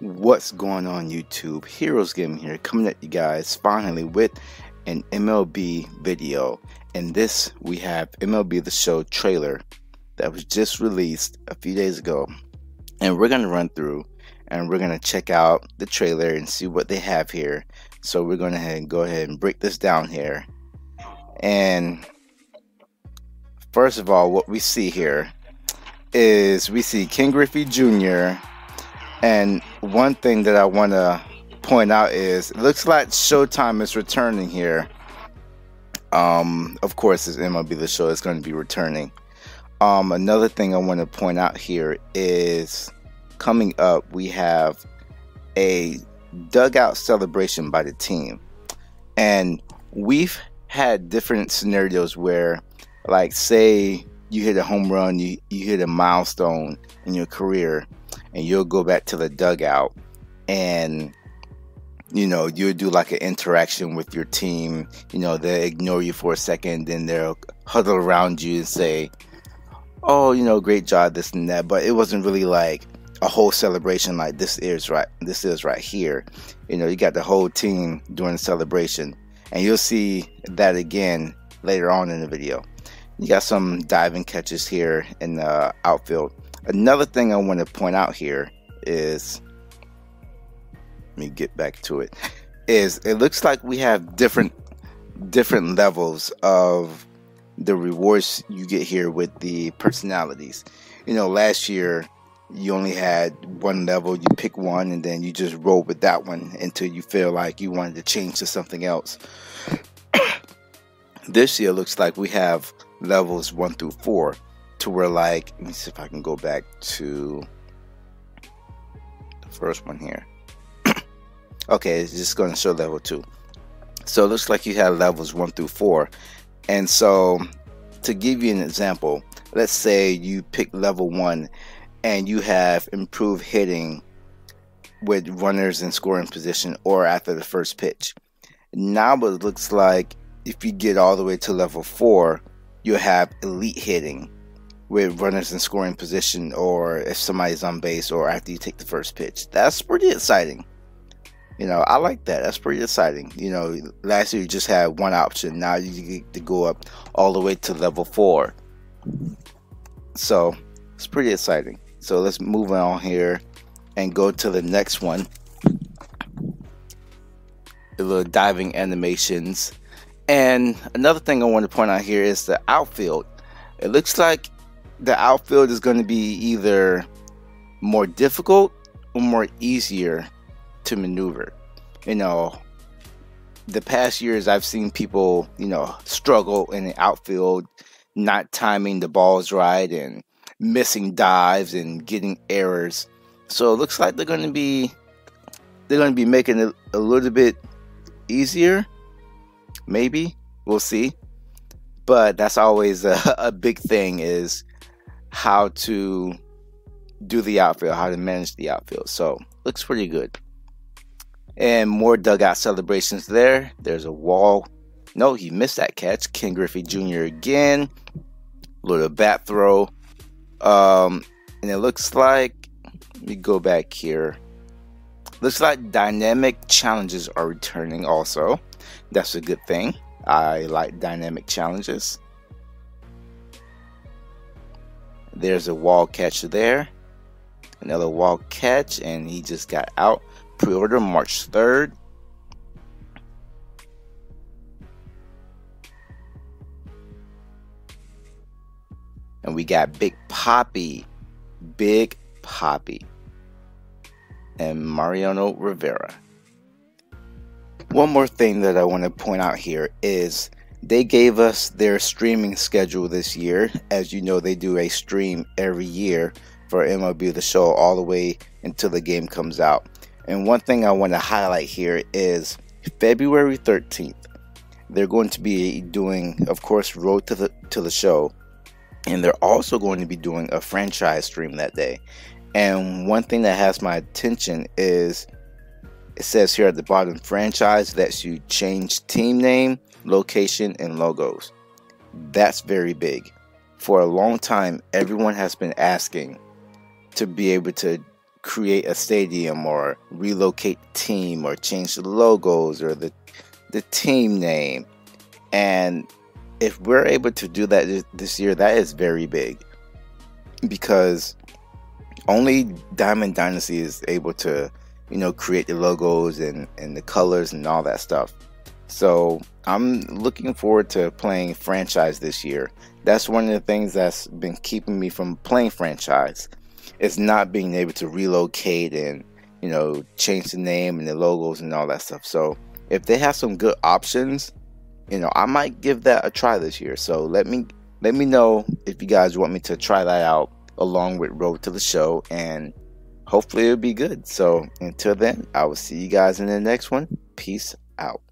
What's going on YouTube? Heros Gaming here coming at you guys finally with an MLB video. And this we have MLB The Show trailer that was just released a few days ago. And we're going to run through and we're going to check out the trailer and see what they have here. So we're going to go ahead and break this down here. And first of all, what we see here is we see Ken Griffey Jr and one thing that I want to point out is it looks like Showtime is returning here. Um, of course, this MLB The Show is going to be returning. Um, another thing I want to point out here is coming up, we have a dugout celebration by the team. And we've had different scenarios where, like, say you hit a home run, you, you hit a milestone in your career, and you'll go back to the dugout and you know you'll do like an interaction with your team. You know they'll ignore you for a second then they'll huddle around you and say oh you know great job this and that. But it wasn't really like a whole celebration like this is right this is right here. You know you got the whole team doing the celebration. And you'll see that again later on in the video you got some diving catches here in the outfield Another thing I want to point out here is let me get back to it is it looks like we have different different levels of the rewards you get here with the personalities. You know, last year you only had one level, you pick one and then you just roll with that one until you feel like you wanted to change to something else. this year looks like we have levels 1 through 4 to where like let me see if I can go back to the first one here. okay, it's just going to show level two. So it looks like you have levels one through four. And so to give you an example, let's say you pick level one and you have improved hitting with runners in scoring position or after the first pitch. Now it looks like if you get all the way to level four, you have elite hitting with runners in scoring position or if somebody's on base or after you take the first pitch. That's pretty exciting. You know, I like that. That's pretty exciting. You know, last year you just had one option. Now you get to go up all the way to level four. So it's pretty exciting. So let's move on here and go to the next one. The little diving animations. And another thing I want to point out here is the outfield. It looks like the outfield is going to be either more difficult or more easier to maneuver. You know, the past years I've seen people, you know, struggle in the outfield, not timing the balls right and missing dives and getting errors. So it looks like they're going to be they're going to be making it a little bit easier. Maybe we'll see. But that's always a, a big thing is how to do the outfield, how to manage the outfield. So looks pretty good. And more dugout celebrations there. There's a wall. No, he missed that catch. Ken Griffey Jr. again. Little bat throw. Um, and it looks like let me go back here. Looks like dynamic challenges are returning also. That's a good thing. I like dynamic challenges. There's a wall catch there. Another wall catch, and he just got out. Pre order March 3rd. And we got Big Papi. Big Papi. And Mariano Rivera. One more thing that I want to point out here is they gave us their streaming schedule this year. As you know, they do a stream every year for MLB The Show all the way until the game comes out. And one thing I want to highlight here is February 13th. They're going to be doing, of course, Road to the to the Show, and they're also going to be doing a franchise stream that day. And one thing that has my attention is it says here at the bottom franchise lets you change team name location, and logos. That's very big. For a long time, everyone has been asking to be able to create a stadium or relocate team or change the logos or the the team name. And if we're able to do that this year, that is very big because only Diamond Dynasty is able to, you know, create the logos and, and the colors and all that stuff. So I'm looking forward to playing franchise this year. That's one of the things that's been keeping me from playing franchise. Is not being able to relocate and you know change the name and the logos and all that stuff. So if they have some good options, you know, I might give that a try this year. So let me let me know if you guys want me to try that out along with Road to the Show and hopefully it'll be good. So until then, I will see you guys in the next one. Peace out.